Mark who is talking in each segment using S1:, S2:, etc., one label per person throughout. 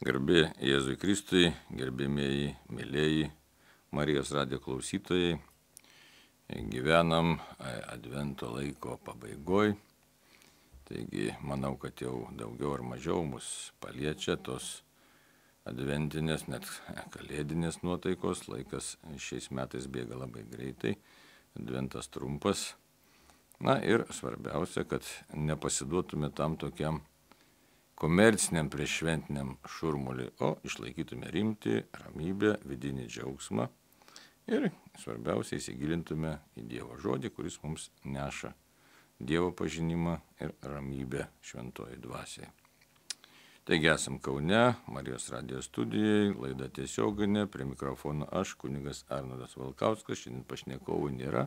S1: Garbė Jėzui Kristui, gerbėmėjai, mėlyjeji Marijos radijo klausytojai. Gyvenam Advento laiko pabaigoj. Taigi manau, kad jau daugiau ar mažiau mus paliečia tos adventinės, net kalėdinės nuotaikos. Laikas šiais metais bėga labai greitai. Adventas trumpas. Na ir svarbiausia, kad nepasiduotume tam tokiam komerciniam prieššventiniam šurmuliui, o išlaikytume rimtį, ramybę, vidinį džiaugsmą ir svarbiausia įsigilintume į Dievo žodį, kuris mums neša Dievo pažinimą ir ramybę šventoji dvasiai. Taigi esam Kaune, Marijos radijos studijai, laida tiesioginė, prie mikrofono aš, kunigas Arnodas Valkauskas, šiandien pašnekovų nėra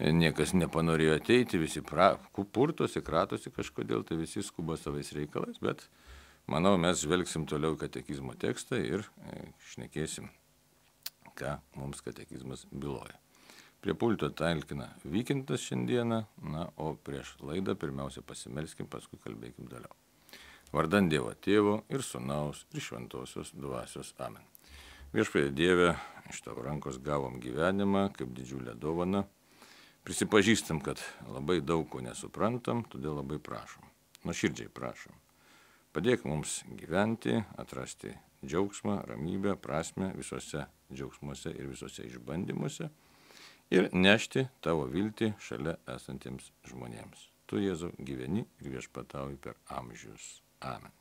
S1: niekas nepanorėjo ateiti, visi pra, purtosi, kratosi kažkodėl, tai visi skuba savais reikalais, bet manau, mes žvelgsim toliau katekizmo tekstą ir e, šnekėsim, ką mums katekizmas byloja. Prie pulto talkina vykintas šiandieną, na, o prieš laidą pirmiausia pasimelskim, paskui kalbėkim toliau. Vardan Dievo Tėvo ir Sūnaus ir Šventosios Dvasios Amen. Viešpėje Dieve, iš tavo rankos gavom gyvenimą kaip didžiulę dovaną Prisipažįstam, kad labai daug ko nesuprantam, todėl labai prašom. Nuoširdžiai prašom. Padėk mums gyventi, atrasti džiaugsmą, ramybę, prasme visuose džiaugsmuose ir visuose išbandymuose ir nešti tavo viltį šalia esantiems žmonėms. Tu, Jėzau, gyveni ir viešpatauji per amžius. Amen.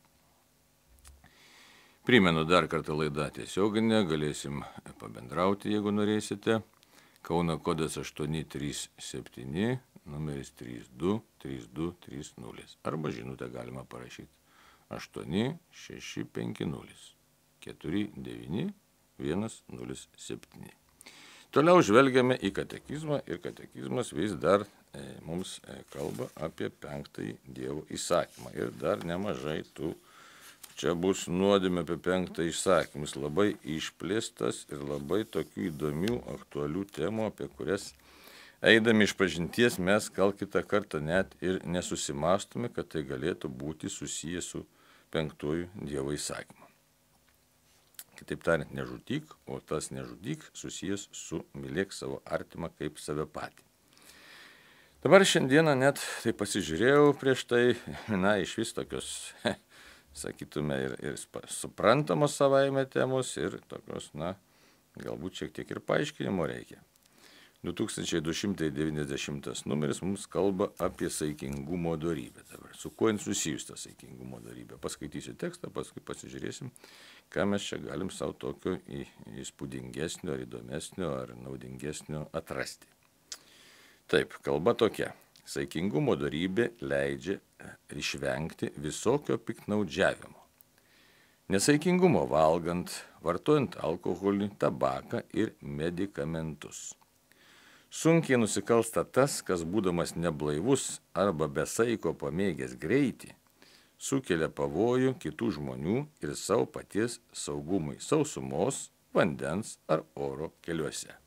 S1: Primenu dar kartą laidą tiesioginę, galėsim pabendrauti, jeigu norėsite. Kauno kodas 837, numeris 323230. Arba žinutę galima parašyti 8650 49 107. Toliau žvelgiame į katekizmą ir katekizmas vis dar e, mums e, kalba apie penktąjį Dievo įsakymą. Ir dar nemažai tų Čia bus nuodėmė apie penktą įsakymus, labai išplėstas ir labai tokių įdomių, aktualių temų, apie kurias eidami iš pažinties mes gal kitą kartą net ir nesusimastume, kad tai galėtų būti susijęs su penktuoju Dievo įsakymu. Kitaip tariant, nežudyk, o tas nežudyk susijęs su mylėk savo artimą kaip save patį. Dabar šiandieną net tai pasižiūrėjau prieš tai, na, iš vis tokios sakytume, ir, ir suprantamos savaime temos ir tokios, na, galbūt šiek tiek ir paaiškinimo reikia. 2290 numeris mums kalba apie saikingumo darybę. Dabar su kuo jin susijus ta saikingumo darybė? Paskaitysiu tekstą, paskui pasižiūrėsim, ką mes čia galim savo tokio įspūdingesnio, ar įdomesnio, ar naudingesnio atrasti. Taip, kalba tokia. Saikingumo darybė leidžia e, išvengti visokio piknaudžiavimo. Nesaikingumo valgant, vartojant alkoholį, tabaką ir medikamentus. Sunkiai nusikalsta tas, kas būdamas neblaivus arba besaiko pamėgęs greitį, sukelia pavojų kitų žmonių ir savo paties saugumui sausumos, vandens ar oro keliuose.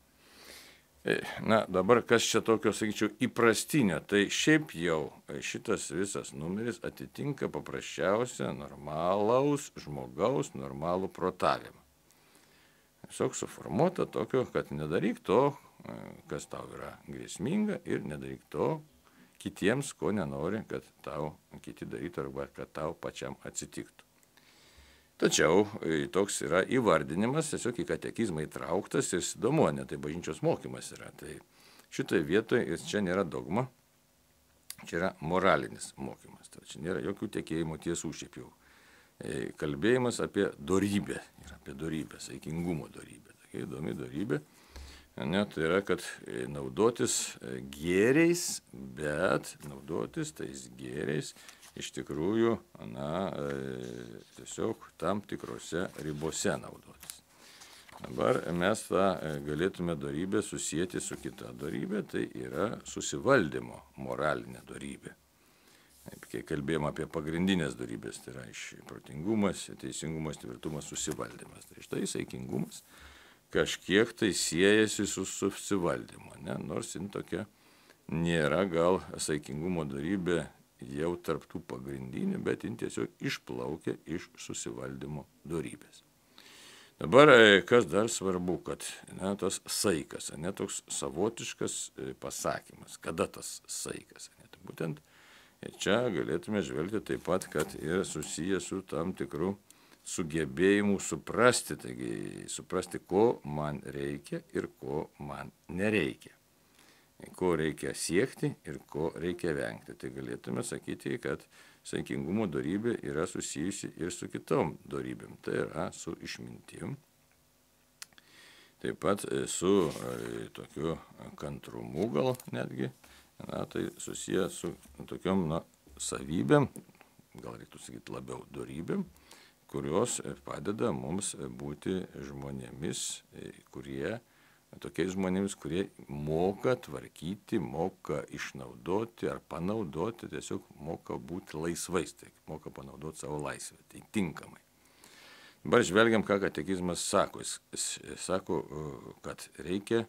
S1: E, na, dabar kas čia tokio, sakyčiau, įprastinio, tai šiaip jau šitas visas numeris atitinka paprasčiausią normalaus žmogaus normalų protavimą. Tiesiog suformuota tokio, kad nedaryk to, e, kas tau yra grėsminga ir nedaryk to kitiems, ko nenori, kad tau kiti darytų arba kad tau pačiam atsitiktų. Tačiau e, toks yra įvardinimas, tiesiog į katekizmą įtrauktas ir įdomu, ne tai bažnyčios mokymas yra. Tai šitoje vietoje ir čia nėra dogma, čia yra moralinis mokymas. Tai čia nėra jokių tikėjimo tiesų šiaip jau. E, kalbėjimas apie darybę ir apie darybę, saikingumo darybę. Tokia įdomi darybė. Ne, tai yra, kad e, naudotis gėriais, bet naudotis tais gėriais iš tikrųjų, na, e, tiesiog tam tikrose ribose naudotis. Dabar mes tą e, galėtume darybę susijęti su kita darybė, tai yra susivaldymo moralinė darybė. Kai kalbėjom apie pagrindinės darybės, tai yra iš protingumas, teisingumas, tvirtumas, susivaldymas. Tai štai saikingumas kažkiek tai siejasi su susivaldymu, ne? nors jin tokia nėra gal saikingumo darybė jau tarptų pagrindinių, bet jin tiesiog išplaukia iš susivaldymo darybės. Dabar e, kas dar svarbu, kad ne, tas saikas, ne toks savotiškas e, pasakymas, kada tas saikas. Ne, tai būtent čia galėtume žvelgti taip pat, kad ir susijęs su tam tikru sugebėjimu suprasti, taigi suprasti, ko man reikia ir ko man nereikia ko reikia siekti ir ko reikia vengti. Tai galėtume sakyti, kad saikingumo darybė yra susijusi ir su kitom darybėm. Tai yra su išmintim. Taip pat e, su e, tokiu kantrumu gal netgi. Na, tai susiję su tokiom na, savybėm, gal reiktų sakyti labiau darybėm, kurios padeda mums būti žmonėmis, e, kurie tokiais žmonėmis, kurie moka tvarkyti, moka išnaudoti ar panaudoti, tiesiog moka būti laisvais, tai moka panaudoti savo laisvę, tai tinkamai. Dabar žvelgiam, ką katekizmas sako. Jis sako, kad reikia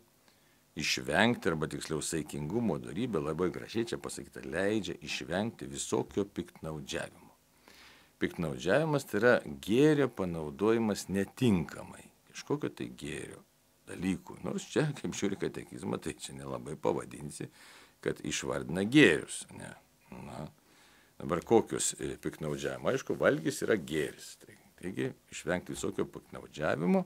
S1: išvengti, arba tiksliau saikingumo darybė, labai gražiai čia pasakyta, leidžia išvengti visokio piktnaudžiavimo. Piktnaudžiavimas tai yra gėrio panaudojimas netinkamai, kažkokio tai gėrio dalykų. Nors čia, kaip žiūri katekizmą, tai čia nelabai pavadinsi, kad išvardina gėrius. Ne. Na, dabar kokius e, piknaudžiavimo? Aišku, valgys yra gėris. Tai, taigi, išvengti visokio piknaudžiavimo.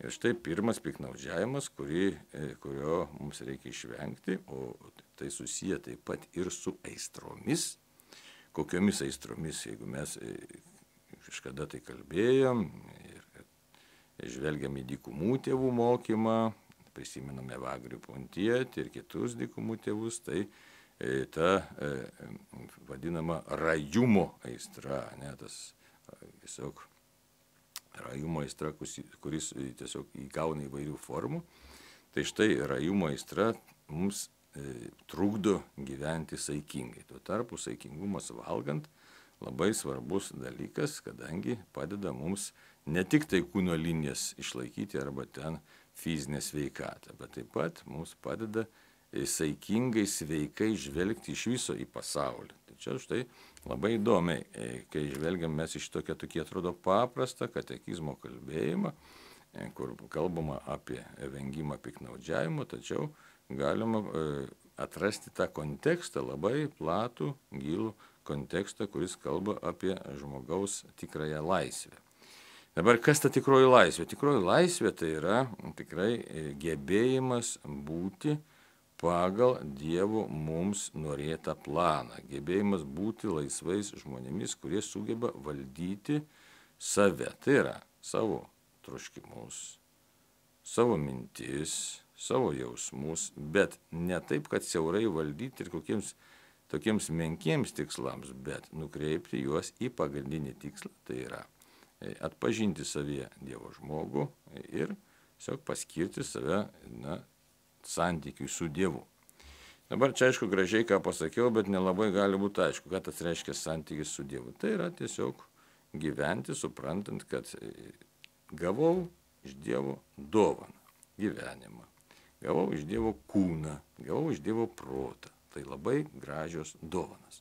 S1: Ir štai pirmas piknaudžiavimas, kurį, e, kurio mums reikia išvengti, o tai susiję taip pat ir su aistromis. Kokiomis aistromis, jeigu mes e, kažkada tai kalbėjom žvelgiam į dykumų tėvų mokymą, prisimename Vagrių Pontietį ir kitus dykumų tėvus, tai e, ta e, vadinama rajumo aistra, ne, tas tiesiog rajumo aistra, kuris tiesiog įgauna įvairių formų. Tai štai rajumo aistra mums e, trukdo gyventi saikingai. Tuo tarpu saikingumas valgant labai svarbus dalykas, kadangi padeda mums ne tik tai kūno linijas išlaikyti arba ten fizinę sveikatą, bet taip pat mums padeda saikingai, sveikai žvelgti iš viso į pasaulį. Tai čia štai labai įdomiai, e, kai žvelgiam mes iš tokia tokie atrodo paprastą katekizmo kalbėjimą, e, kur kalbama apie vengimą piknaudžiavimo, tačiau galima e, atrasti tą kontekstą, labai platų, gilų kontekstą, kuris kalba apie žmogaus tikrąją laisvę. Dabar kas ta tikroji laisvė? Tikroji laisvė tai yra tikrai e, gebėjimas būti pagal Dievo mums norėtą planą, gebėjimas būti laisvais žmonėmis, kurie sugeba valdyti save. Tai yra savo troškimus, savo mintis, savo jausmus, bet ne taip, kad siaurai valdyti ir kokiems tokiems menkiems tikslams, bet nukreipti juos į pagrindinį tikslą, tai yra atpažinti savyje Dievo žmogų ir tiesiog paskirti save na, santykiui su Dievu. Dabar čia aišku gražiai ką pasakiau, bet nelabai gali būti aišku, ką tas reiškia santykis su Dievu. Tai yra tiesiog gyventi, suprantant, kad gavau iš Dievo dovaną, gyvenimą, gavau iš Dievo kūną, gavau iš Dievo protą. Tai labai gražios dovanas.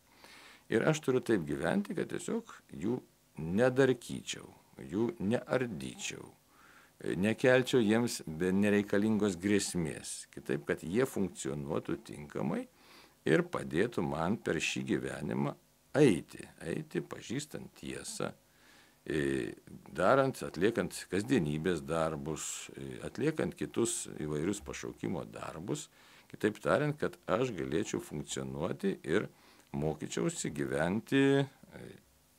S1: Ir aš turiu taip gyventi, kad tiesiog jų nedarkyčiau, jų neardyčiau, nekelčiau jiems be nereikalingos grėsmės, kitaip, kad jie funkcionuotų tinkamai ir padėtų man per šį gyvenimą eiti, eiti pažįstant tiesą, e, darant, atliekant kasdienybės darbus, e, atliekant kitus įvairius pašaukimo darbus, kitaip tariant, kad aš galėčiau funkcionuoti ir mokyčiausi gyventi e,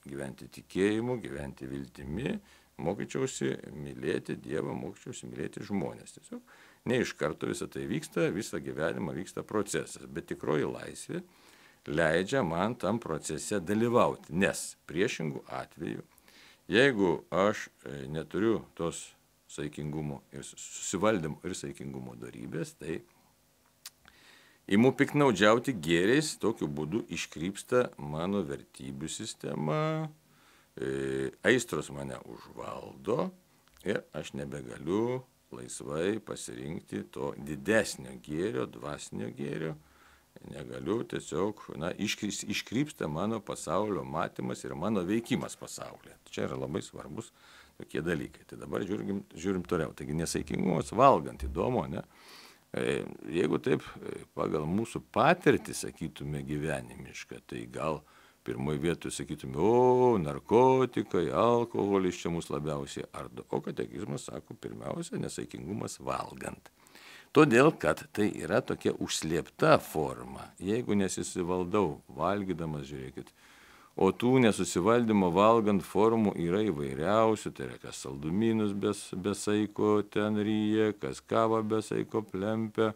S1: gyventi tikėjimu, gyventi viltimi, mokyčiausi mylėti Dievą, mokyčiausi mylėti žmonės. Tiesiog ne iš karto visą tai vyksta, visą gyvenimą vyksta procesas, bet tikroji laisvė leidžia man tam procese dalyvauti, nes priešingų atveju, jeigu aš e, neturiu tos saikingumo ir susivaldymo ir saikingumo darybės, tai Imu piknaudžiauti gėriais, tokiu būdu iškrypsta mano vertybių sistema, e, aistros mane užvaldo ir aš nebegaliu laisvai pasirinkti to didesnio gėrio, dvasinio gėrio, negaliu tiesiog, na, iškrypsta mano pasaulio matymas ir mano veikimas pasaulyje. Čia yra labai svarbus tokie dalykai. Tai dabar žiūrim, žiūrim toliau. Taigi nesaikingumas valgant įdomu, ne? E, jeigu taip e, pagal mūsų patirtį sakytume gyvenimišką, tai gal pirmoji vietoje sakytume, o, narkotikai, alkoholis čia mus labiausiai ardo. O katekizmas sako, pirmiausia, nesaikingumas valgant. Todėl, kad tai yra tokia užslėpta forma. Jeigu nesisivaldau valgydamas, žiūrėkit, O tų nesusivaldymo valgant formų yra įvairiausių, tai yra kas saldumynus besaiko ten ryja, kas kavą besaiko plempia,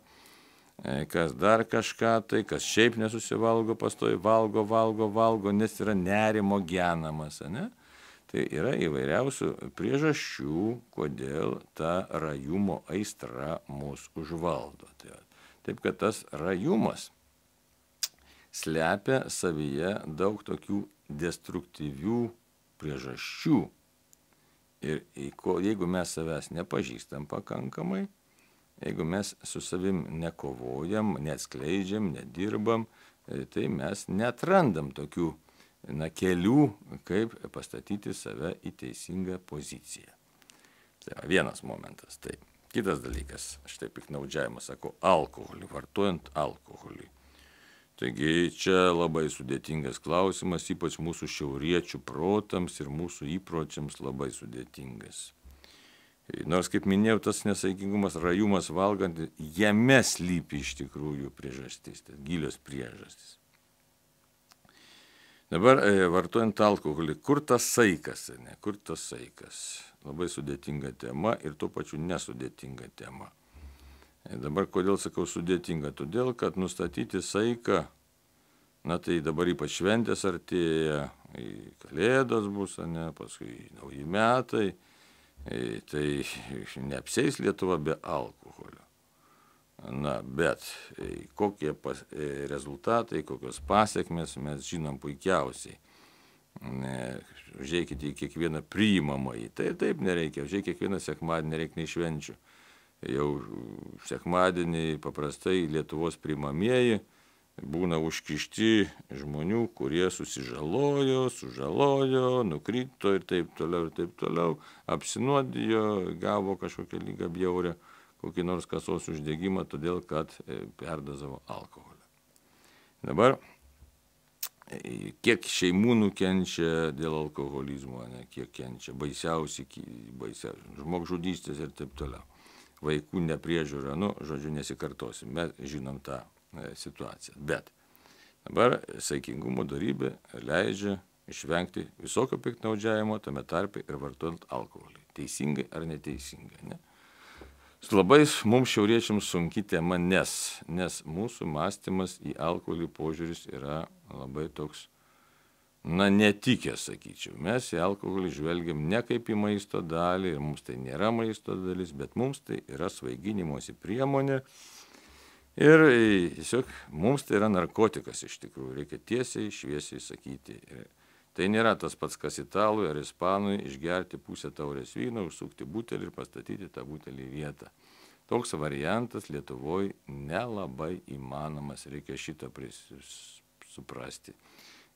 S1: e, kas dar kažką tai, kas šiaip nesusivalgo, pastoji valgo, valgo, valgo, nes yra nerimo genamas, ne? Tai yra įvairiausių priežasčių, kodėl ta rajumo aistra mus užvaldo. Tai, taip kad tas rajumas slepia savyje daug tokių destruktyvių priežasčių. Ir jeigu mes savęs nepažįstam pakankamai, jeigu mes su savim nekovojam, neatskleidžiam, nedirbam, e, tai mes netrandam tokių na, kelių, kaip pastatyti save į teisingą poziciją. Tai va, vienas momentas. Taip. Kitas dalykas, štai piknaudžiavimas, sako, alkoholį, vartojant alkoholį. Taigi čia labai sudėtingas klausimas, ypač mūsų šiauriečių protams ir mūsų įpročiams labai sudėtingas. Nors, kaip minėjau, tas nesaikingumas, rajumas valgant, jame slypi iš tikrųjų priežastis, tai gilios priežastis. Dabar e, vartojant alkoholį, kur tas saikas, ne, kur tas saikas? Labai sudėtinga tema ir tuo pačiu nesudėtinga tema. Dabar kodėl sakau sudėtinga? Todėl, kad nustatyti saiką, na tai dabar ypač šventės artėja, kalėdos bus, ne, paskui nauji metai, tai neapseis Lietuva be alkoholio. Na, bet kokie pas, rezultatai, kokios pasiekmes mes žinom puikiausiai. Žiūrėkite į kiekvieną priimamąjį. Tai taip nereikia, žiūrėkite kiekvieną sekmadienį, nereikia nei švenčių jau sekmadienį paprastai Lietuvos primamieji būna užkišti žmonių, kurie susižalojo, sužalojo, nukrito ir taip toliau, ir taip toliau, apsinuodijo, gavo kažkokią lygą bjaurę, kokį nors kasos uždegimą, todėl kad e, perdazavo alkoholį. Dabar e, kiek šeimų nukenčia dėl alkoholizmo, ne, kiek kenčia, baisiausiai, baisiausiai žmogžudystės ir taip toliau vaikų nepriežiūra, nu, žodžiu, nesikartosim, mes žinom tą e, situaciją. Bet dabar saikingumo darybė leidžia išvengti visokio piknaudžiavimo, tame tarpe ir vartojant alkoholį. Teisingai ar neteisingai. Ne? Labai mums šiauriečiams sunki tema, nes, nes mūsų mąstymas į alkoholį požiūris yra labai toks na, netikęs, sakyčiau. Mes į alkoholį žvelgiam ne kaip į maisto dalį ir mums tai nėra maisto dalis, bet mums tai yra svaiginimosi priemonė. Ir tiesiog mums tai yra narkotikas iš tikrųjų, reikia tiesiai, šviesiai sakyti. Ir tai nėra tas pats, kas italui ar ispanui išgerti pusę taurės vyno, užsukti butelį ir pastatyti tą butelį į vietą. Toks variantas Lietuvoje nelabai įmanomas, reikia šitą suprasti.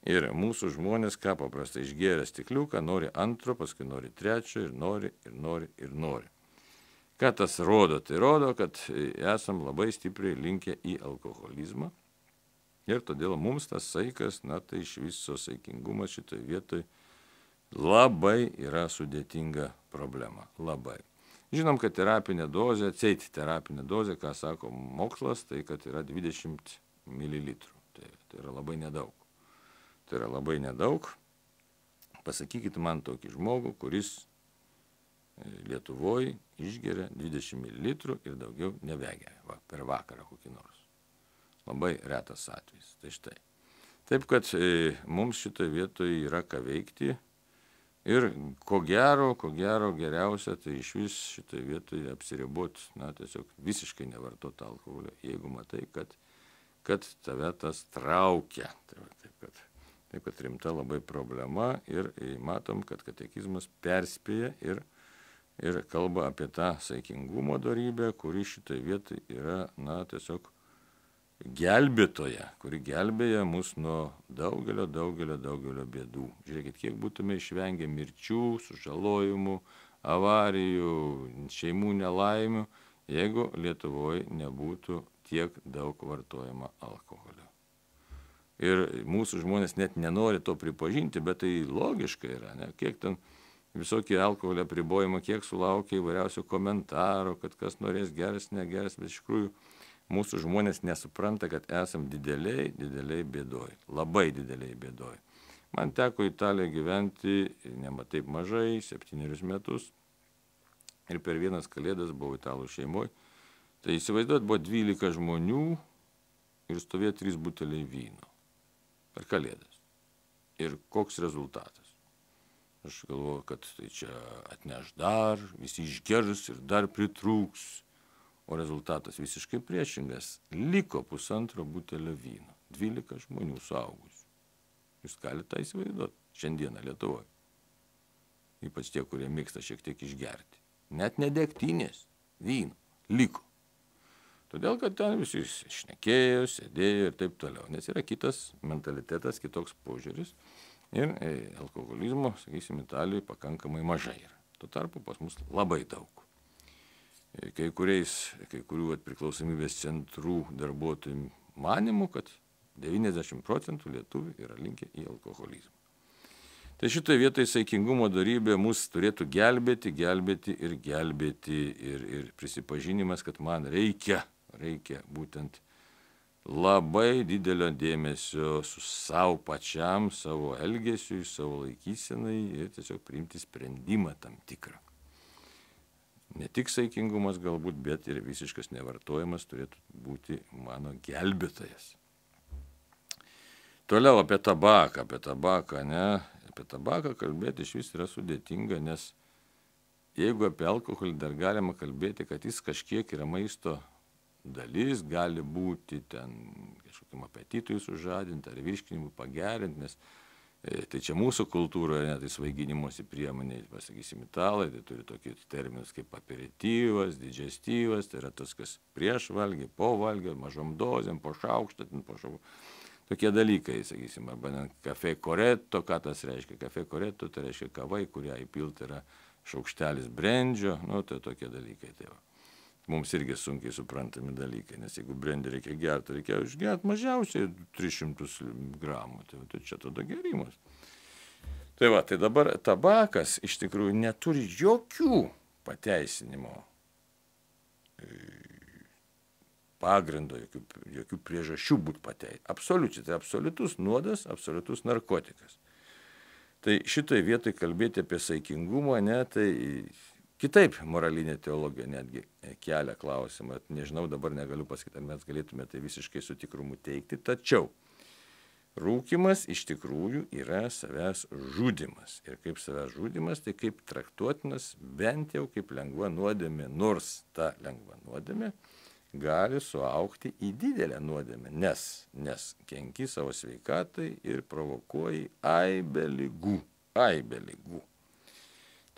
S1: Ir mūsų žmonės, ką paprastai išgeria stikliuką, nori antro, paskui nori trečio ir nori, ir nori, ir nori. Ką tas rodo? Tai rodo, kad esam labai stipriai linkę į alkoholizmą. Ir todėl mums tas saikas, na tai iš viso saikingumas šitoje vietoje labai yra sudėtinga problema. Labai. Žinom, kad terapinė dozė, atseit terapinė dozė, ką sako mokslas, tai kad yra 20 ml. Tai, tai yra labai nedaug tai yra labai nedaug. Pasakykit man tokį žmogų, kuris e, Lietuvoje išgeria 20 ml ir daugiau nebegeria va, per vakarą kokį nors. Labai retas atvejis. Tai štai. Taip kad e, mums šitoje vietoje yra ką veikti. Ir ko gero, ko gero geriausia, tai iš vis šitoje vietoje apsiriboti, na, tiesiog visiškai nevartoti alkoholio, jeigu matai, kad, kad tave tas traukia. Tai va, taip, kad Taip kad rimta labai problema ir matom, kad katekizmas perspėja ir, ir kalba apie tą saikingumo darybę, kuri šitai vietai yra, na, tiesiog gelbėtoja, kuri gelbėja mus nuo daugelio, daugelio, daugelio bėdų. Žiūrėkit, kiek būtume išvengę mirčių, sužalojimų, avarijų, šeimų nelaimių, jeigu Lietuvoje nebūtų tiek daug vartojama alkoholio. Ir mūsų žmonės net nenori to pripažinti, bet tai logiška yra, ne? kiek ten visokie alkoholio apribojimai, kiek sulaukia įvairiausių komentarų, kad kas norės geras, negeras, bet iš tikrųjų mūsų žmonės nesupranta, kad esam dideliai, dideliai bėdoj, labai dideliai bėdoj. Man teko Italijoje gyventi, nematai mažai, septynerius metus. Ir per vienas kalėdas buvau italų šeimoje. Tai įsivaizduot, buvo 12 žmonių ir stovėjo 3 buteliai vyno. Per kalėdas. Ir koks rezultatas? Aš galvoju, kad tai čia atneš dar, visi išgers ir dar pritrūks o rezultatas visiškai priešingas. Liko pusantro butelio vyno. 12 žmonių suaugusių. Jūs galite tą įsivaizduoti šiandieną Lietuvoje. Ypač tie, kurie mėgsta šiek tiek išgerti. Net nedegtinės, vyno. Liko. Todėl, kad ten visi šnekėjo, sėdėjo ir taip toliau. Nes yra kitas mentalitetas, kitoks požiūris. Ir e, alkoholizmo, sakysim, Italijoje pakankamai mažai yra. Tuo tarpu pas mus labai daug kai kuriais, kai kurių priklausomybės centrų darbuotojų manimų, kad 90 procentų lietuvių yra linkę į alkoholizmą. Tai šitoje vietoje saikingumo darybė mus turėtų gelbėti, gelbėti ir gelbėti ir, ir prisipažinimas, kad man reikia, reikia būtent labai didelio dėmesio savo pačiam, savo elgesiui, savo laikysenai ir tiesiog priimti sprendimą tam tikrą ne tik saikingumas galbūt, bet ir visiškas nevartojimas turėtų būti mano gelbėtojas. Toliau apie tabaką, apie tabaką, ne, apie tabaką kalbėti iš vis yra sudėtinga, nes jeigu apie alkoholį dar galima kalbėti, kad jis kažkiek yra maisto dalis, gali būti ten kažkokiam apetitui sužadinti ar virškinimui pagerinti, nes E, tai čia mūsų kultūroje net įsvaiginimosi priemonė, pasakysim, italai, tai turi tokius terminus kaip aperityvas, digestyvas, tai yra tas, kas prieš valgį, po valgį, mažom dozėm, po šaukštą, po šaukštą. Tokie dalykai, sakysim, arba net kafe koreto, ką tas reiškia. Kafe koreto tai reiškia kavai, kurią įpilti yra šaukštelis brendžio, nu, tai tokie dalykai. Tai va mums irgi sunkiai suprantami dalykai, nes jeigu brendį reikia gerti, reikia išgerti mažiausiai 300 gramų, tai, tai čia tada gerimas. Tai va, tai dabar tabakas iš tikrųjų neturi jokių pateisinimo e, pagrindo, jokių, jokių priežasčių būti patei. Absoliučiai, tai absoliutus nuodas, absoliutus narkotikas. Tai šitoje vietoje kalbėti apie saikingumą, ne, tai Kitaip moralinė teologija netgi kelia klausimą, nežinau, dabar negaliu pasakyti, ar mes galėtume tai visiškai su tikrumu teikti, tačiau rūkimas iš tikrųjų yra savęs žudimas. Ir kaip savęs žudimas, tai kaip traktuotinas bent jau kaip lengva nuodėmė, nors ta lengva nuodėmė gali suaukti į didelę nuodėmę, nes, nes kenki savo sveikatai ir provokuoji aibę lygų, aibę lygų.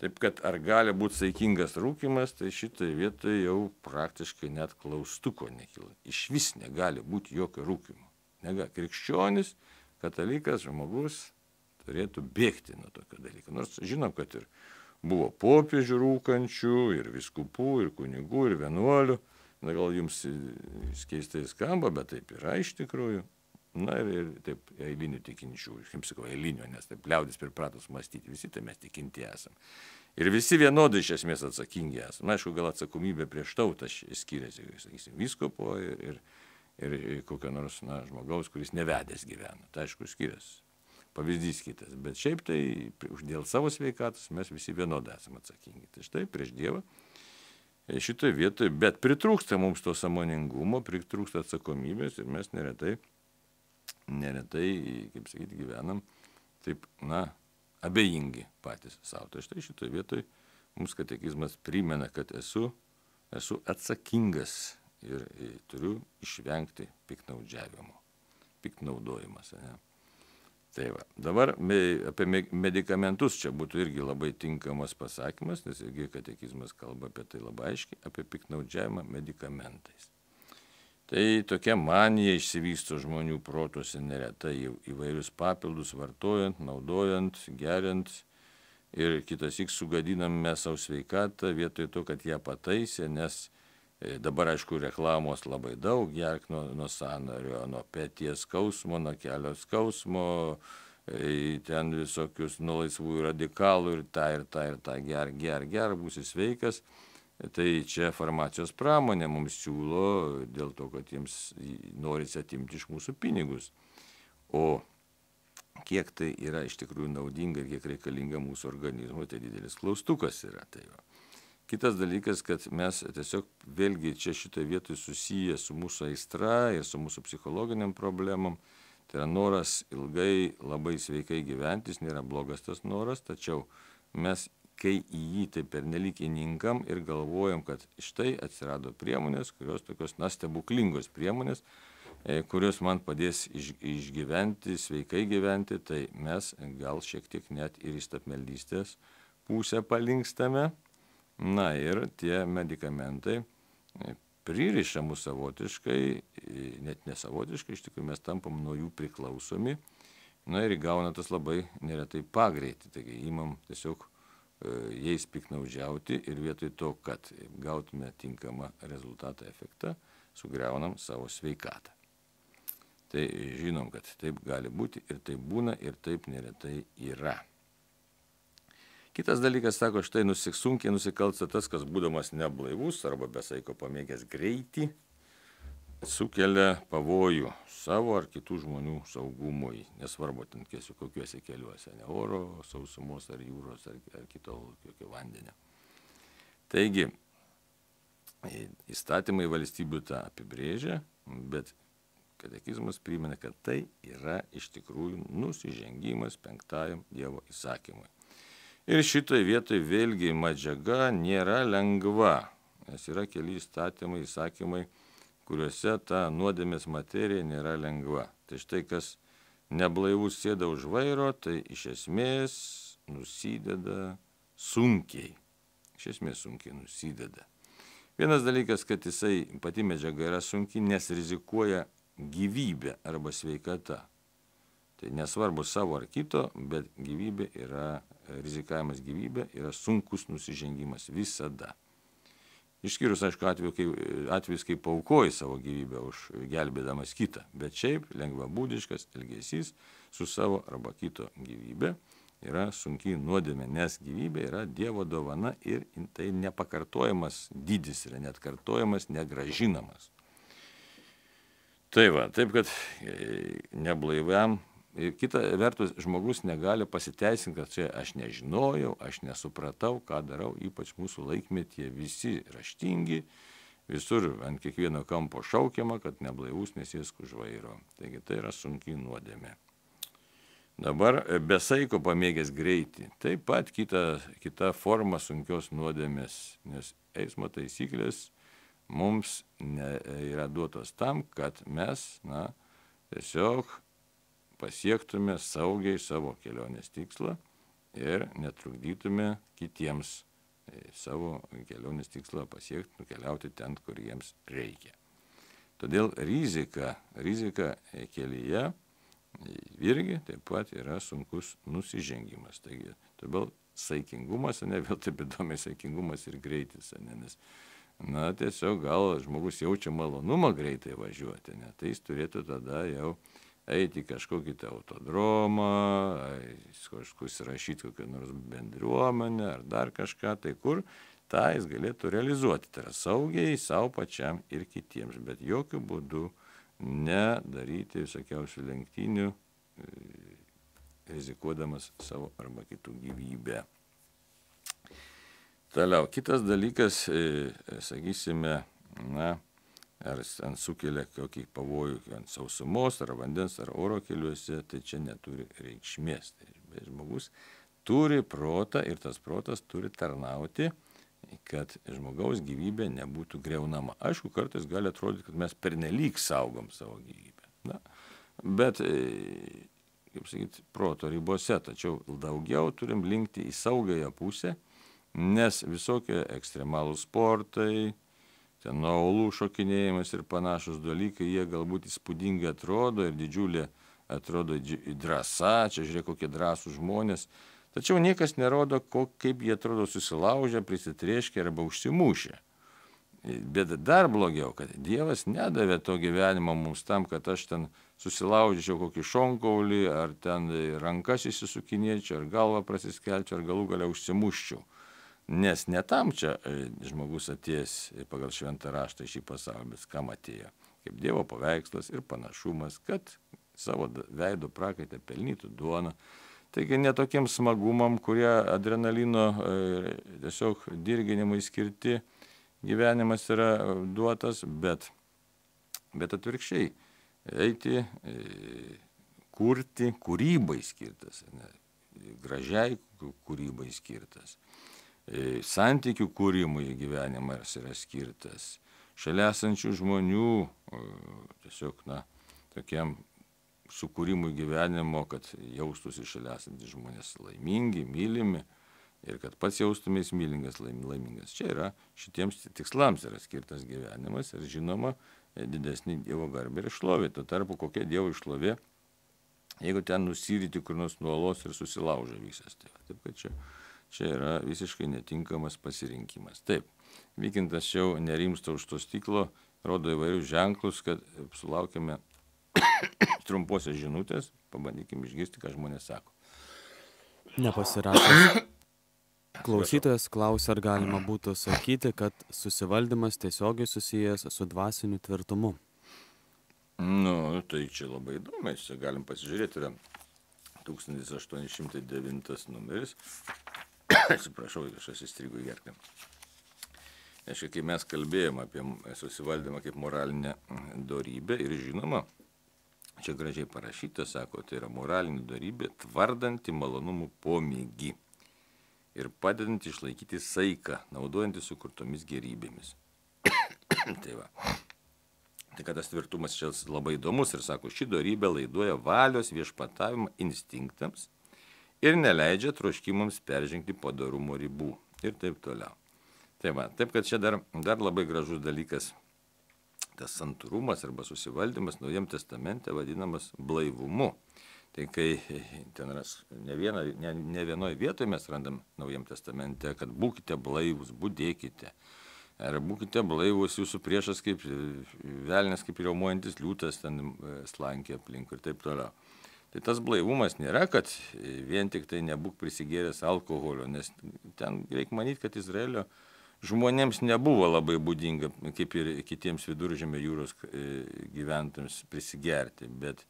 S1: Taip kad ar gali būti saikingas rūkimas, tai šitoje vietoje jau praktiškai net klaustuko nekyla. Iš vis negali būti jokio rūkimo. Nega, krikščionis, katalikas, žmogus turėtų bėgti nuo tokio dalyko. Nors žinom, kad ir buvo popiežių rūkančių, ir viskupų, ir kunigų, ir vienuolių. Na gal jums keistai skamba, bet taip yra iš tikrųjų. Na ir, ir taip eilinių tikinčių, kaip sakau, eilinių, nes taip liaudis pripratus mąstyti, visi tai mes tikinti esam. Ir visi vienodai iš esmės atsakingi esame. Na, aišku, gal atsakomybė prieš tautą skiriasi, sakysim, viskopo ir, ir, ir kokio nors na, žmogaus, kuris nevedęs gyvena. Tai aišku, skiriasi. Pavyzdys kitas. Bet šiaip tai dėl savo sveikatos mes visi vienodai esame atsakingi. Tai štai prieš Dievą šitoje vietoje, bet pritrūksta mums to samoningumo, pritrūksta atsakomybės ir mes neretai neretai, kaip sakyti, gyvenam taip, na, abejingi patys savo. Tai štai šitoje vietoje mums katekizmas primena, kad esu, esu atsakingas ir, turiu išvengti piknaudžiavimo, piknaudojimas. Ne? Tai va. Dabar apie medikamentus čia būtų irgi labai tinkamas pasakymas, nes irgi katekizmas kalba apie tai labai aiškiai, apie piknaudžiavimą medikamentais. Tai tokia manija išsivysto žmonių protuose neretai įvairius papildus vartojant, naudojant, geriant ir kitas įk sugadinam mes savo sveikatą vietoj to, kad ją pataisė, nes e, dabar aišku reklamos labai daug, gerk nuo, nuo sanario, nuo pėties skausmo, nuo kelio skausmo, ten visokius nuo laisvųjų radikalų ir tą ir tą ir tą ger, ger, ger, būsi sveikas. Tai čia farmacijos pramonė mums siūlo dėl to, kad jiems norisi atimti iš mūsų pinigus. O kiek tai yra iš tikrųjų naudinga ir kiek reikalinga mūsų organizmui, tai didelis klaustukas yra. Tai va. Kitas dalykas, kad mes tiesiog vėlgi čia šitoje vietoje susiję su mūsų aistra ir su mūsų psichologiniam problemam Tai yra noras ilgai labai sveikai gyventi, jis nėra blogas tas noras, tačiau mes, kai į jį taip pernelyg įninkam ir galvojam, kad štai atsirado priemonės, kurios tokios, na, stebuklingos priemonės, e, kurios man padės iš, išgyventi, sveikai gyventi, tai mes gal šiek tiek net ir į stapmeldystės pusę palikstame. Na ir tie medikamentai e, pririša mus savotiškai, net nesavotiškai, iš tikrųjų mes tampam nuo jų priklausomi. Na ir įgauna tas labai neretai pagreitį. Taigi įmam tiesiog e, jais piknaudžiauti ir vietoj to, kad gautume tinkamą rezultatą efektą, sugriaunam savo sveikatą. Tai žinom, kad taip gali būti ir taip būna ir taip neretai yra. Kitas dalykas, sako, štai nusik, sunkiai nusikalsta tas, kas būdamas neblaivus arba besaiko pamėgęs greitį, sukelia pavojų savo ar kitų žmonių saugumui, nesvarbu, ten kiesiu kokiuose keliuose, ne oro, sausumos ar jūros ar, ar kito kokio vandenio. Taigi, įstatymai valstybių tą apibrėžia, bet katekizmas primena, kad tai yra iš tikrųjų nusižengimas penktajam Dievo įsakymui. Ir šitoje vietoje vėlgi medžiaga nėra lengva, nes yra keli įstatymai, įsakymai, kuriuose ta nuodėmės materija nėra lengva. Tai štai kas neblaivus sėda už vairo, tai iš esmės nusideda sunkiai. Iš esmės sunkiai nusideda. Vienas dalykas, kad jisai pati medžiaga yra sunki, nes rizikuoja gyvybė arba sveikata. Tai nesvarbu savo ar kito, bet gyvybė yra rizikavimas gyvybė yra sunkus nusižengimas visada. Išskyrus, aišku, atveju, kai, atvejus, kai paukoji savo gyvybę už gelbėdamas kitą, bet šiaip lengvabūdiškas elgesys su savo arba kito gyvybė yra sunkiai nuodėmė, nes gyvybė yra Dievo dovana ir tai nepakartojamas dydis yra net kartojamas, negražinamas. Tai va, taip kad e, neblaiviam Ir kita vertus, žmogus negali pasiteisinti, kad čia aš nežinojau, aš nesupratau, ką darau, ypač mūsų laikmetyje visi raštingi, visur ant kiekvieno kampo šaukiama, kad neblaivus nesėsk už vairo. Taigi tai yra sunkiai nuodėmė. Dabar besaiko pamėgęs greitį. Taip pat kita, kita forma sunkios nuodėmės, nes eismo taisyklės mums ne, yra duotos tam, kad mes, na, tiesiog pasiektume saugiai savo kelionės tikslą ir netrukdytume kitiems e, savo kelionės tikslą pasiekti, nukeliauti ten, kur jiems reikia. Todėl rizika, rizika kelyje irgi taip pat yra sunkus nusižengimas. Taigi, todėl saikingumas, ne vėl taip įdomiai saikingumas ir greitis, ne, nes, na, tiesiog gal žmogus jaučia malonumą greitai važiuoti, ne, tai jis turėtų tada jau eiti į kažkokį tai autodromą, kažkur įsirašyti kokią nors bendruomenę ar dar kažką, tai kur tą jis galėtų realizuoti. Tai yra saugiai savo pačiam ir kitiems, bet jokių būdų nedaryti visokiausių lenktynių, e, rizikuodamas savo arba kitų gyvybę. Toliau, kitas dalykas, e, sakysime, na, ar ten sukelia kokį pavojų ant sausumos, ar vandens, ar oro keliuose, tai čia neturi reikšmės. Tai žmogus turi protą ir tas protas turi tarnauti, kad žmogaus gyvybė nebūtų greunama. Aišku, kartais gali atrodyti, kad mes pernelyg saugom savo gyvybę. Na, bet, e, kaip sakyti, proto ribose, tačiau daugiau turim linkti į saugąją pusę, nes visokie ekstremalūs sportai, ten nuo aulų šokinėjimas ir panašus dalykai, jie galbūt įspūdingai atrodo ir didžiulė atrodo drąsa, čia žiūrėk kokie drąsūs žmonės, tačiau niekas nerodo, kaip jie atrodo susilaužę, prisitrėškę arba užsimušę. Bet dar blogiau, kad Dievas nedavė to gyvenimo mums tam, kad aš ten susilaužyčiau kokį šonkaulį, ar ten rankas įsisukinėčiau, ar galvą prasiskelčiau, ar galų gale užsimuščiau. Nes ne tam čia e, žmogus atėjęs pagal šventą raštą į šį pasaulį, bet kam atėjo. Kaip Dievo paveikslas ir panašumas, kad savo veido prakaitę pelnytų duoną. Taigi netokiem smagumam, kurie adrenalino e, tiesiog dirginimui skirti, gyvenimas yra e, duotas, bet, bet atvirkščiai eiti, kurti, kūrybai skirtas, ne, gražiai kūrybai skirtas, santykių kūrimui gyvenimas yra skirtas, šalia esančių žmonių tiesiog, na, tokiam sukūrimui gyvenimo, kad jaustųsi šalia esantys žmonės laimingi, mylimi ir kad pats jaustumės mylingas, laimingas. Čia yra šitiems tikslams yra skirtas gyvenimas ir žinoma didesnį Dievo garbę ir šlovė. Tuo tarpu kokia Dievo išlovė, jeigu ten nusiryti kur nors nuolos ir susilaužia visas. Tai, taip kad čia, čia yra visiškai netinkamas pasirinkimas. Taip, vykintas jau nerimsta už to stiklo, rodo įvairius ženklus, kad sulaukime trumposios žinutės, pabandykim išgirsti, ką žmonės sako.
S2: Nepasirašęs Klausytojas klausia, ar galima būtų sakyti, kad susivaldymas tiesiogiai susijęs su dvasiniu tvirtumu.
S1: Nu, tai čia labai įdomu, čia galim pasižiūrėti, yra 1809 numeris. Atsiprašau, kažkas įstrigo į gerklę. Aišku, kai mes kalbėjome apie susivaldymą kaip moralinę darybę ir žinoma, čia gražiai parašyta, sako, tai yra moralinė darybė tvardanti malonumų pomėgį ir padedant išlaikyti saiką, naudojantis sukurtomis gerybėmis. tai va. Tai kad tas tvirtumas čia labai įdomus ir sako, ši darybė laiduoja valios viešpatavimą instinktams ir neleidžia troškimams peržengti padarumo ribų ir taip toliau. Tai va, taip kad čia dar, dar labai gražus dalykas, tas santūrumas arba susivaldymas Naujam testamente vadinamas blaivumu. Tai kai ten ne, viena, ne, ne vienoje vietoje mes randam Naujam testamente, kad būkite blaivus, būdėkite. Ar būkite blaivus, jūsų priešas kaip velnės, kaip riomuojantis liūtas ten e, slankė aplink ir taip toliau. Tai tas blaivumas nėra, kad vien tik tai nebūk prisigėręs alkoholio, nes ten reikia manyti, kad Izraelio žmonėms nebuvo labai būdinga, kaip ir kitiems viduržėmio jūros e, gyventojams prisigerti, bet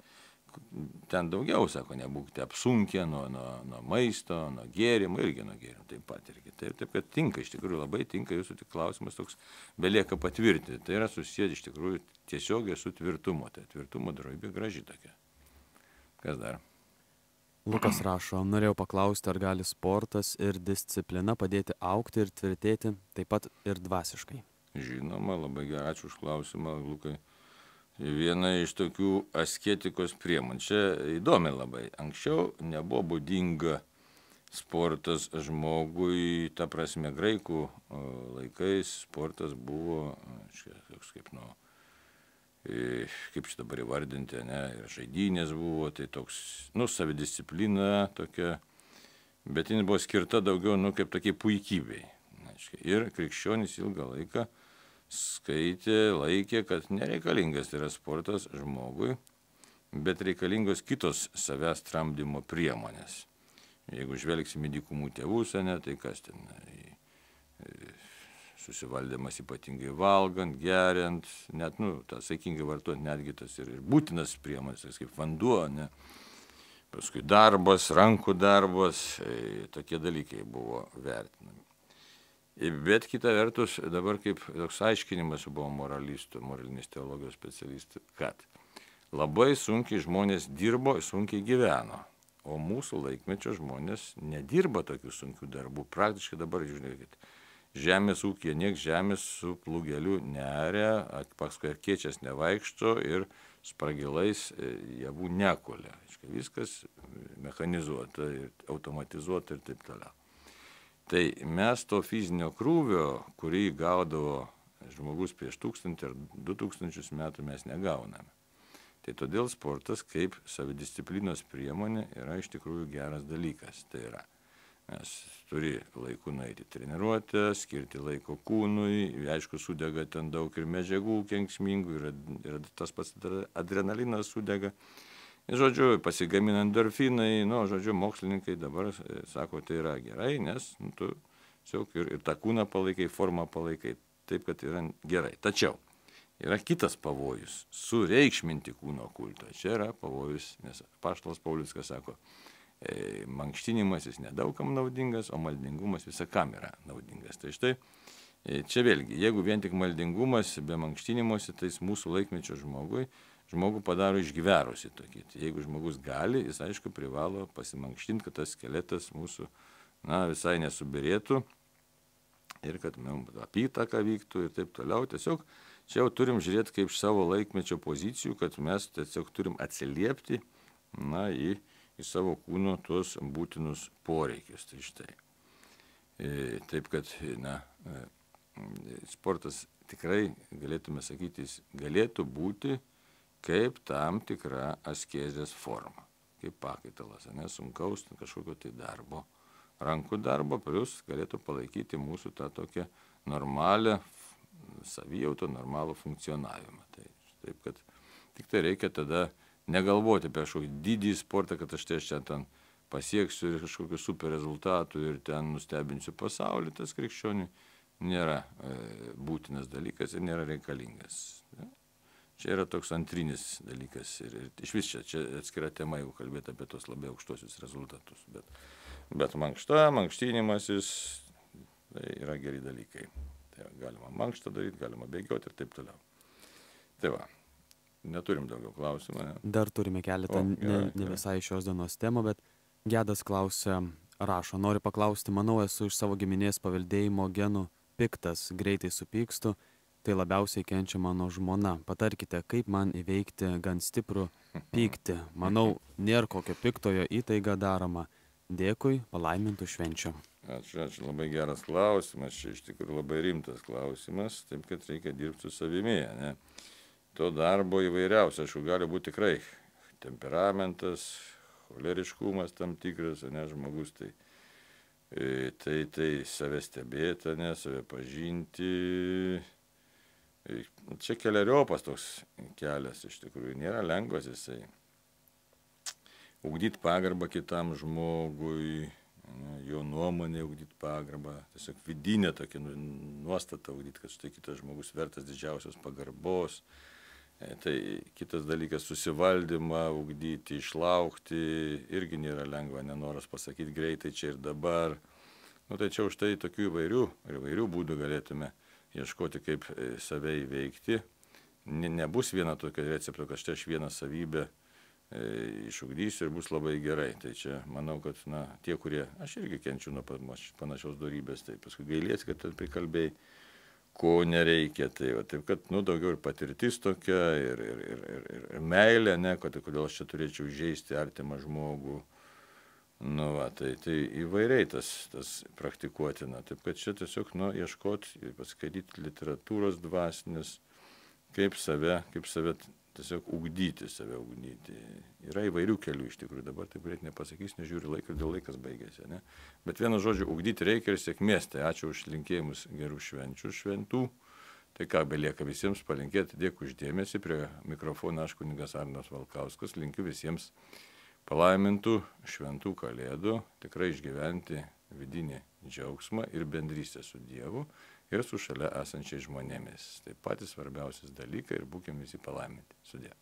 S1: ten daugiau, sako, nebūkite apsunkę nuo, nuo, nuo maisto, nuo gėrimų, irgi nuo gėrimų taip pat irgi. Taip, taip, kad tinka, iš tikrųjų labai tinka, jūsų tik klausimas toks belieka patvirtinti. Tai yra susijęs iš tikrųjų tiesiogiai su tvirtumo, tai tvirtumo drobė graži tokia. Kas dar?
S2: Lukas rašo, norėjau paklausti, ar gali sportas ir disciplina padėti aukti ir tvirtėti, taip pat ir dvasiškai.
S1: Žinoma, labai gerai, ačiū už klausimą, Lukai viena iš tokių asketikos priemonių. Čia įdomi labai. Anksčiau nebuvo būdinga sportas žmogui, ta prasme, graikų laikais sportas buvo, čia, kaip, nu, kaip šitą dabar įvardinti, ne, ir žaidynės buvo, tai toks, nu, savidisciplina tokia, bet jin buvo skirta daugiau, nu, kaip tokie puikybei. Ir krikščionys ilgą laiką skaitė, laikė, kad nereikalingas yra sportas žmogui, bet reikalingos kitos savęs tramdymo priemonės. Jeigu žvelgsime dykumų tėvus, ne, tai kas ten susivaldymas ypatingai valgant, geriant, net, nu, tas saikingai vartojant, netgi tas ir, būtinas priemonės, kaip vanduo, ne. Paskui darbas, rankų darbas, e, tokie dalykai buvo vertinami. Bet kita vertus, dabar kaip toks aiškinimas buvo moralistų, moralinės teologijos specialistų, kad labai sunkiai žmonės dirbo, sunkiai gyveno. O mūsų laikmečio žmonės nedirba tokių sunkių darbų. Praktiškai dabar, žiūrėkit, žemės ūkija nieks žemės su plūgeliu neria, paskui kiečias nevaikšto ir spragilais e, javų nekolia. Viskas mechanizuota ir automatizuota ir taip toliau. Tai mes to fizinio krūvio, kurį gaudavo žmogus prieš tūkstantį ar du tūkstančius metų mes negauname. Tai todėl sportas kaip savidisciplinos priemonė yra iš tikrųjų geras dalykas. Tai yra, mes turi laiku nueiti treniruotę, skirti laiko kūnui, aišku, sudega ten daug ir medžiagų kenksmingų, ir, ir tas pats adrenalinas sudega. Žodžiu, pasigamina endorfinai, nu, žodžiu, mokslininkai dabar e, sako, tai yra gerai, nes nu, tu tiesiog ir, ir tą kūną palaikai, formą palaikai, taip kad yra gerai. Tačiau yra kitas pavojus - sureikšminti kūno kultą. Čia yra pavojus, nes Paštalas Paulius, kas sako, e, mankštinimas jis nedaugam naudingas, o maldingumas visakam yra naudingas. Tai štai e, čia vėlgi, jeigu vien tik maldingumas be mankštinimuose, tai mūsų laikmečio žmogui, žmogų padaro išgyverusi tokį. Tai jeigu žmogus gali, jis aišku privalo pasimankštinti, kad tas skeletas mūsų na, visai nesubirėtų ir kad apytaka vyktų ir taip toliau. Tiesiog čia jau turim žiūrėti kaip iš savo laikmečio pozicijų, kad mes tiesiog turim atsiliepti na, į, į savo kūno tuos būtinus poreikius. Tai štai. E, taip kad, na, e, sportas tikrai galėtume sakyti, jis galėtų būti kaip tam tikra askezės forma, kaip pakaitalas, nesunkaus kažkokio tai darbo rankų darbo, plus galėtų palaikyti mūsų tą tokią normalią savijautą, normalų funkcionavimą. Tai, taip kad tik tai reikia tada negalvoti apie kažkokį didį sportą, kad aš tai aš čia ten pasieksiu ir kažkokiu super rezultatu ir ten nustebinsiu pasaulį, tas krikščionių nėra e, būtinas dalykas ir nėra reikalingas. Čia yra toks antrinis dalykas ir, ir iš vis čia, čia atskira tema, jeigu kalbėti apie tos labai aukštuosius rezultatus. Bet, Bet mankšta, mankštinimasis, tai yra geri dalykai. Tai galima mankštą daryti, galima bėgioti ir taip toliau. Tai va, neturim daugiau klausimų. Ne?
S2: Dar turime keletą, o, gerai, ne, ne visai šios dienos temų, bet Gedas klausia, rašo, noriu paklausti, manau, esu iš savo giminės paveldėjimo genų piktas, greitai supykstu, tai labiausiai kenčia mano žmona. Patarkite, kaip man įveikti gan stiprų pyktį. Manau, nėra kokio piktojo įtaiga daroma Dėkui, palaimintų švenčių.
S1: Ačiū, ačiū, labai geras klausimas, čia iš tikrųjų labai rimtas klausimas, taip kad reikia dirbti su savimi, ne? To darbo įvairiausia, aišku, gali būti tikrai temperamentas, choleriškumas tam tikras, ne, žmogus, tai, e, tai, tai save stebėti, ne, save pažinti. E, čia keliariopas toks kelias, iš tikrųjų, nėra lengvas jisai ugdyti pagarbą kitam žmogui, jo nuomonė ugdyti pagarbą, tiesiog vidinė tokia nu, nuostata ugdyti, kad štai kitas žmogus vertas didžiausios pagarbos. E, tai kitas dalykas - susivaldymą ugdyti, išlaukti, irgi nėra lengva, nenoras pasakyti greitai čia ir dabar. Nu, tai čia už tai tokių įvairių, įvairių būdų galėtume ieškoti, kaip e, save įveikti. Ne, nebus viena tokia recepto, kad štai aš vieną savybę E, išugdysiu ir bus labai gerai. Tai čia manau, kad na, tie, kurie, aš irgi kenčiu nuo panašios darybės, tai paskui gailėsi, kad ten prikalbėjai, ko nereikia. Tai va, taip, kad nu, daugiau ir patirtis tokia, ir, ir, ir, ir, ir, meilė, ne, kad kodėl aš čia turėčiau žaisti artimą žmogų. Nu, va, tai, tai įvairiai tas, tas praktikuotina. Taip kad čia tiesiog, nu, ieškoti, paskaityti literatūros dvasinės, kaip save, kaip save tiesiog ugdyti save, ugdyti. Yra įvairių kelių iš tikrųjų, dabar taip greit nepasakys, nežiūri laiką, dėl laikas baigėsi. Ne? Bet vienu žodžiu, ugdyti reikia ir sėkmės. Tai ačiū už linkėjimus gerų švenčių, šventų. Tai ką belieka visiems palinkėti, dėkui uždėmesi. Prie mikrofono aš kuningas Arnas Valkauskas. Linkiu visiems palaimintų šventų kalėdų, tikrai išgyventi vidinį džiaugsmą ir bendrystę su Dievu ir su šalia esančiais žmonėmis. Tai patys svarbiausias dalykai ir būkime visi palaiminti. Sudė.